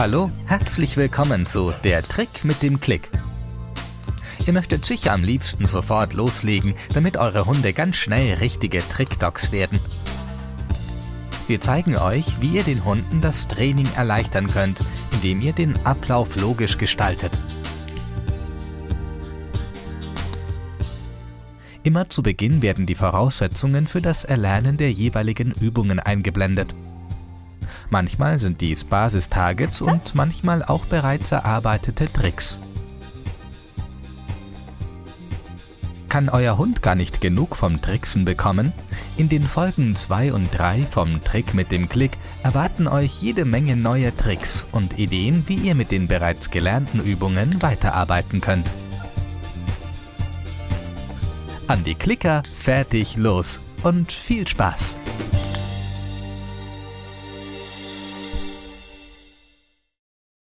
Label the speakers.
Speaker 1: Hallo, herzlich willkommen zu Der Trick mit dem Klick. Ihr möchtet sicher am liebsten sofort loslegen, damit eure Hunde ganz schnell richtige Trickdogs werden. Wir zeigen euch, wie ihr den Hunden das Training erleichtern könnt, indem ihr den Ablauf logisch gestaltet. Immer zu Beginn werden die Voraussetzungen für das Erlernen der jeweiligen Übungen eingeblendet. Manchmal sind dies Basistargets und manchmal auch bereits erarbeitete Tricks. Kann euer Hund gar nicht genug vom Tricksen bekommen? In den Folgen 2 und 3 vom Trick mit dem Klick erwarten euch jede Menge neue Tricks und Ideen, wie ihr mit den bereits gelernten Übungen weiterarbeiten könnt. An die Klicker, fertig, los und viel Spaß!